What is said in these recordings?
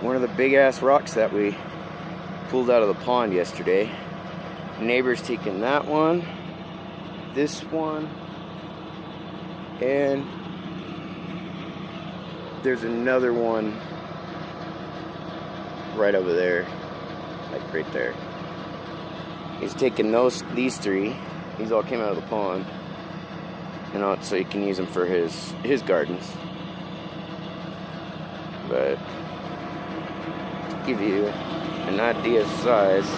one of the big ass rocks that we pulled out of the pond yesterday. Neighbor's taking that one, this one, and there's another one right over there, like right there. He's taking those, these three. These all came out of the pond, and all, so he can use them for his his gardens. But give you an idea of size,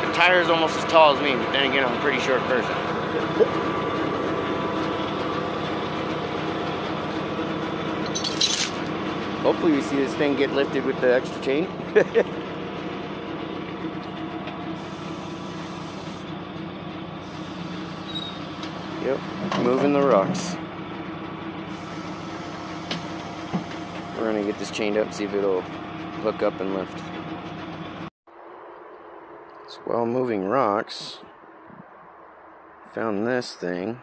the tire is almost as tall as me, but then again, I'm a pretty short person. Hopefully we see this thing get lifted with the extra chain. yep, moving the rocks. We're gonna get this chained up, see if it'll hook up and lift. So while moving rocks, found this thing.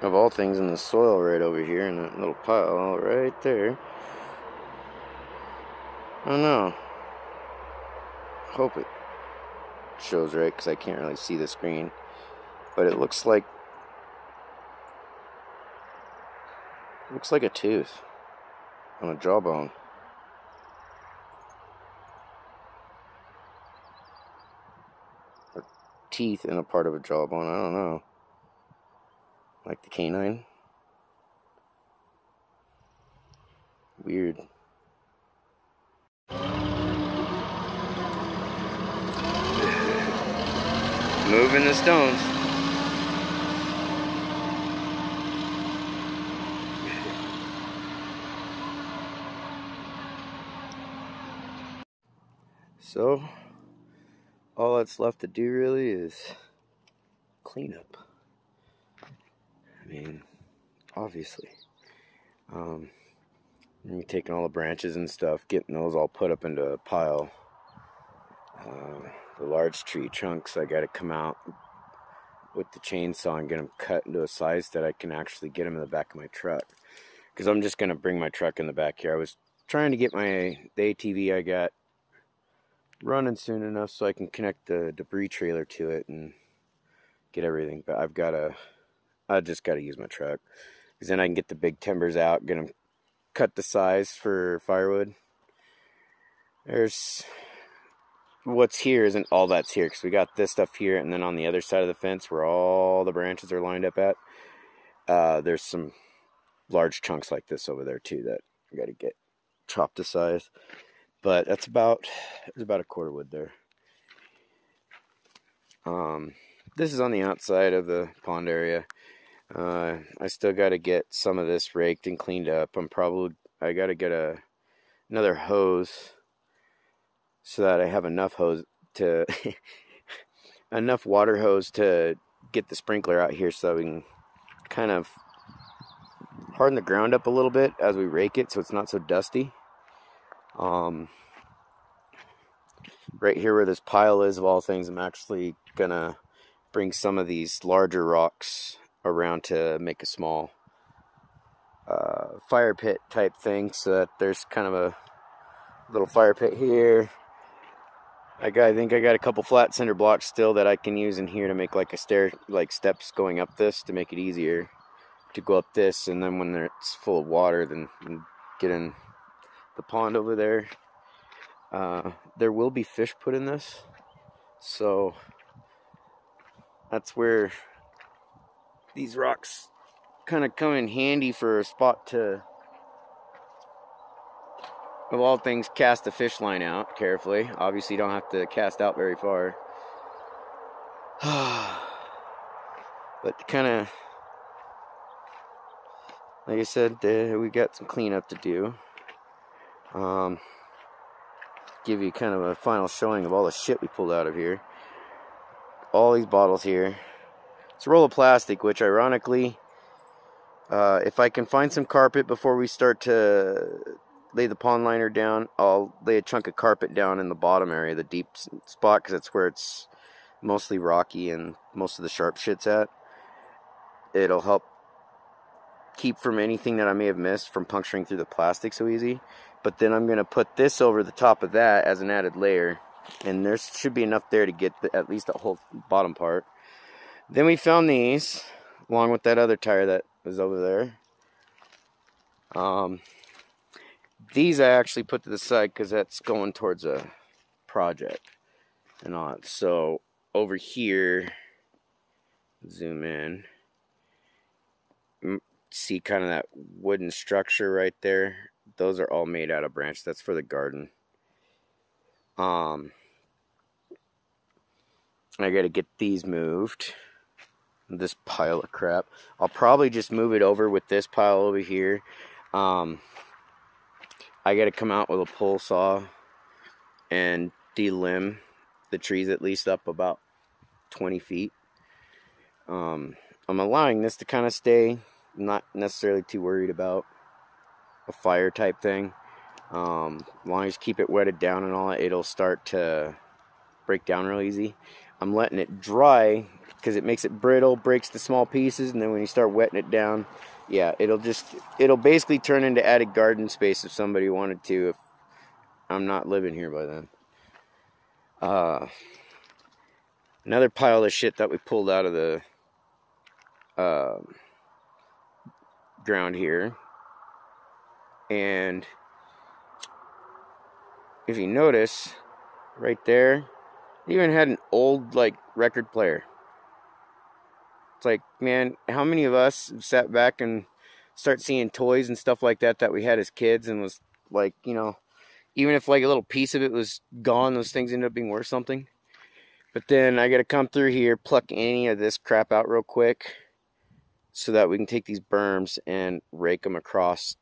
of all things in the soil right over here in that little pile right there. I don't know. Hope it shows right because I can't really see the screen. But it looks like looks like a tooth on a jawbone. Or teeth in a part of a jawbone, I don't know like the canine. Weird. Moving the stones. So, all that's left to do really is clean up. I mean, obviously. Um, taking all the branches and stuff, getting those all put up into a pile. Uh, the large tree trunks, I got to come out with the chainsaw and get them cut into a size that I can actually get them in the back of my truck. Because I'm just going to bring my truck in the back here. I was trying to get my the ATV I got running soon enough so I can connect the debris trailer to it and get everything. But I've got to I just got to use my truck. Because then I can get the big timbers out, get them cut the size for firewood. There's what's here isn't all that's here because we got this stuff here, and then on the other side of the fence where all the branches are lined up at, uh, there's some large chunks like this over there too that I got to get chopped to size. But that's about there's about a quarter wood there. Um, this is on the outside of the pond area. Uh, I still got to get some of this raked and cleaned up. I'm probably I got to get a another hose so that I have enough hose to enough water hose to get the sprinkler out here so we can kind of harden the ground up a little bit as we rake it so it's not so dusty. Um, right here where this pile is of all things, I'm actually gonna bring some of these larger rocks around to make a small uh, fire pit type thing so that there's kind of a little fire pit here. I got, I think I got a couple flat cinder blocks still that I can use in here to make like a stair, like steps going up this to make it easier to go up this. And then when it's full of water, then get in the pond over there. Uh, there will be fish put in this, so that's where these rocks kind of come in handy for a spot to, of all things, cast the fish line out carefully. Obviously, you don't have to cast out very far. but kind of, like I said, uh, we got some cleanup to do. Um, give you kind of a final showing of all the shit we pulled out of here. All these bottles here. It's a roll of plastic, which ironically, uh, if I can find some carpet before we start to lay the pond liner down, I'll lay a chunk of carpet down in the bottom area, the deep spot, because that's where it's mostly rocky and most of the sharp shit's at. It'll help keep from anything that I may have missed from puncturing through the plastic so easy. But then I'm going to put this over the top of that as an added layer. And there should be enough there to get the, at least the whole bottom part. Then we found these, along with that other tire that was over there. Um, these I actually put to the side because that's going towards a project and all. So over here, zoom in, see kind of that wooden structure right there. Those are all made out of branch. That's for the garden. Um, I got to get these moved. This pile of crap. I'll probably just move it over with this pile over here. Um, I got to come out with a pull saw and delimb the trees at least up about 20 feet. Um, I'm allowing this to kind of stay, not necessarily too worried about a fire type thing. Um, as long as you keep it wetted down and all, it'll start to break down real easy. I'm letting it dry because it makes it brittle, breaks the small pieces, and then when you start wetting it down, yeah, it'll just it'll basically turn into added garden space if somebody wanted to. If I'm not living here by then. Uh, another pile of shit that we pulled out of the uh, ground here, and if you notice, right there, even had an old like record player. It's like, man, how many of us sat back and start seeing toys and stuff like that that we had as kids and was like, you know, even if like a little piece of it was gone, those things ended up being worth something. But then I got to come through here, pluck any of this crap out real quick so that we can take these berms and rake them across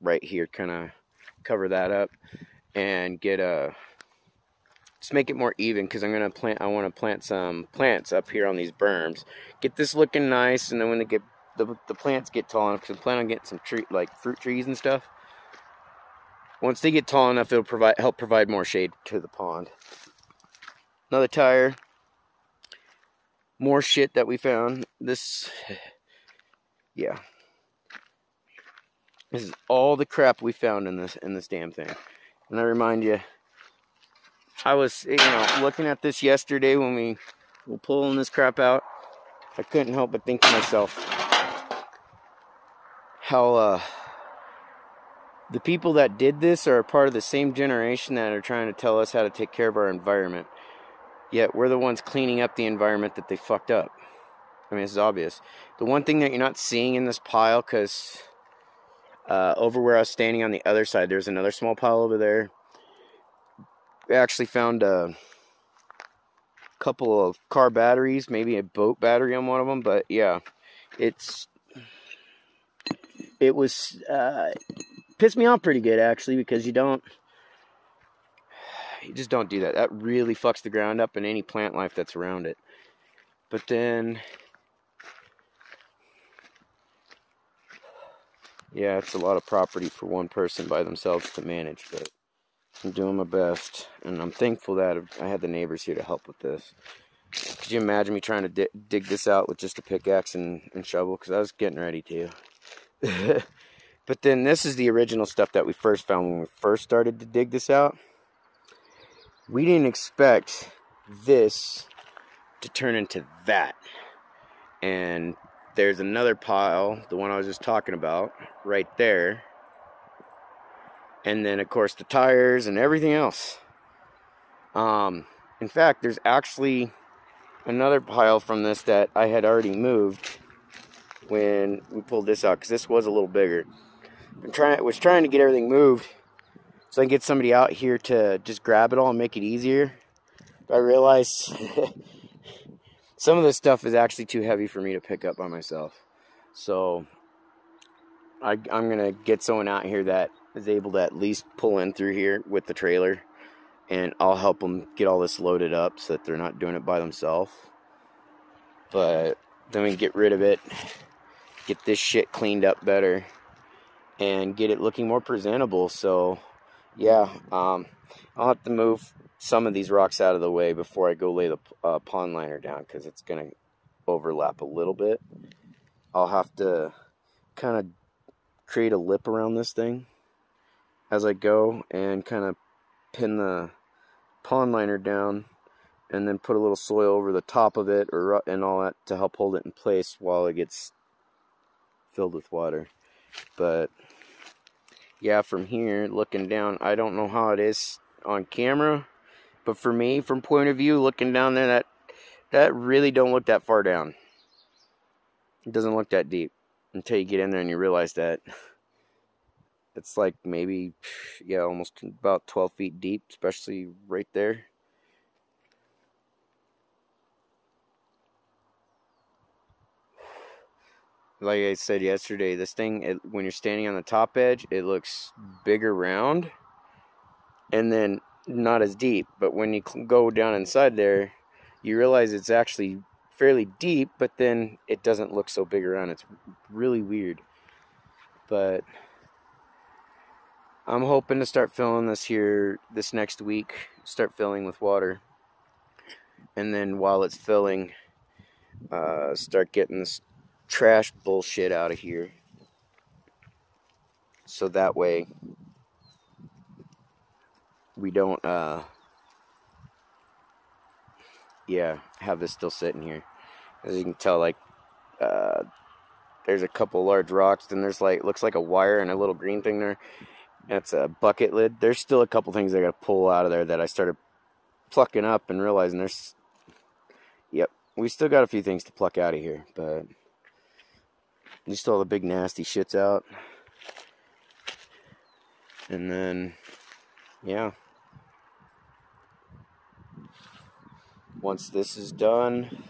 right here, kind of cover that up and get a just make it more even because I'm gonna plant I want to plant some plants up here on these berms get this looking nice and then when they get the, the plants get tall enough because I plan on getting some tree like fruit trees and stuff once they get tall enough, it'll provide help provide more shade to the pond. Another tire. More shit that we found. This, yeah. This is all the crap we found in this in this damn thing. And I remind you, I was you know looking at this yesterday when we were pulling this crap out. I couldn't help but think to myself how uh the people that did this are part of the same generation that are trying to tell us how to take care of our environment. Yet we're the ones cleaning up the environment that they fucked up. I mean, this is obvious. The one thing that you're not seeing in this pile, because uh, over where I was standing on the other side, there's another small pile over there. We actually found a couple of car batteries, maybe a boat battery on one of them, but yeah, it's it was uh, pissed me off pretty good actually because you don't you just don't do that. That really fucks the ground up and any plant life that's around it. But then yeah, it's a lot of property for one person by themselves to manage, but I'm doing my best and I'm thankful that I had the neighbors here to help with this. Could you imagine me trying to di dig this out with just a pickaxe and, and shovel? Because I was getting ready to. But then this is the original stuff that we first found when we first started to dig this out. We didn't expect this to turn into that. And there's another pile, the one I was just talking about, right there. And then, of course, the tires and everything else. Um, in fact, there's actually another pile from this that I had already moved when we pulled this out because this was a little bigger. I'm trying was trying to get everything moved so I can get somebody out here to just grab it all and make it easier. But I realized some of this stuff is actually too heavy for me to pick up by myself. So I, I'm gonna get someone out here that is able to at least pull in through here with the trailer, and I'll help them get all this loaded up so that they're not doing it by themselves. But then we get rid of it, get this shit cleaned up better and get it looking more presentable. So, yeah, um, I'll have to move some of these rocks out of the way before I go lay the uh, pond liner down because it's to overlap a little bit. I'll have to kind of create a lip around this thing as I go and kind of pin the pond liner down and then put a little soil over the top of it or and all that to help hold it in place while it gets filled with water. But yeah, from here looking down, I don't know how it is on camera, but for me, from point of view, looking down there, that that really don't look that far down. It doesn't look that deep until you get in there and you realize that it's like maybe yeah, almost about 12 feet deep, especially right there. like I said yesterday, this thing, it, when you're standing on the top edge, it looks bigger round and then not as deep. But when you go down inside there, you realize it's actually fairly deep, but then it doesn't look so big around. It's really weird. But I'm hoping to start filling this here this next week, start filling with water. And then while it's filling, uh, start getting this trash bullshit out of here. So that way we don't uh yeah, have this still sitting here. As you can tell like uh there's a couple large rocks, then there's like looks like a wire and a little green thing there. That's a bucket lid. There's still a couple things I gotta pull out of there that I started plucking up and realizing there's Yep. We still got a few things to pluck out of here, but at least all the big nasty shits out. And then, yeah. Once this is done,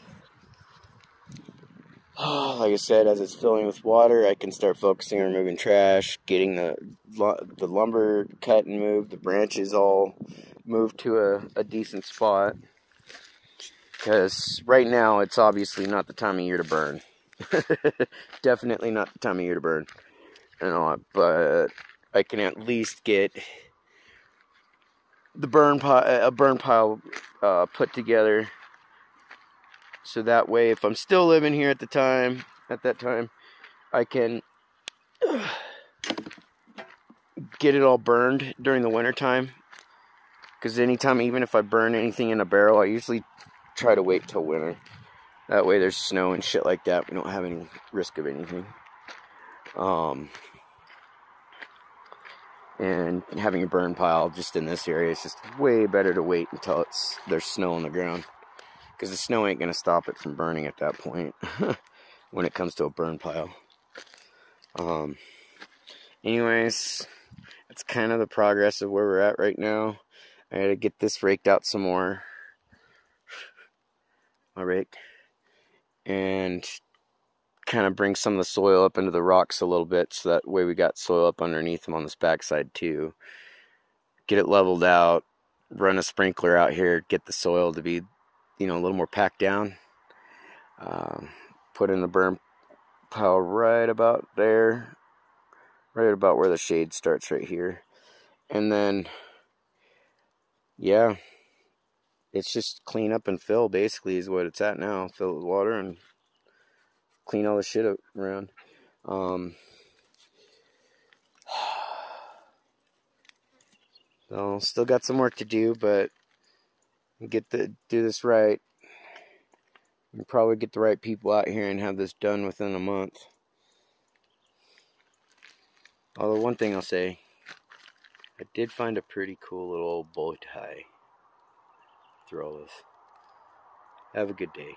like I said, as it's filling with water, I can start focusing on removing trash, getting the the lumber cut and moved, the branches all moved to a, a decent spot. Because right now, it's obviously not the time of year to burn. Definitely not the time of year to burn. You know, but I can at least get the burn pile, a burn pile uh, put together. So that way, if I'm still living here at the time, at that time, I can get it all burned during the winter time. Because anytime, even if I burn anything in a barrel, I usually try to wait till winter. That way there's snow and shit like that. We don't have any risk of anything. Um, and having a burn pile just in this area is just way better to wait until it's there's snow on the ground. Because the snow ain't going to stop it from burning at that point when it comes to a burn pile. Um, anyways, that's kind of the progress of where we're at right now. I gotta get this raked out some more. My rake and kind of bring some of the soil up into the rocks a little bit so that way we got soil up underneath them on this backside too. Get it leveled out, run a sprinkler out here, get the soil to be, you know, a little more packed down. Um, put in the burn pile right about there, right about where the shade starts right here. And then, yeah, it's just clean up and fill basically is what it's at now. Fill it with water and clean all the shit up around. Um, so still got some work to do, but get the do this right. And probably get the right people out here and have this done within a month. Although one thing I'll say, I did find a pretty cool little bow tie all this. Have a good day.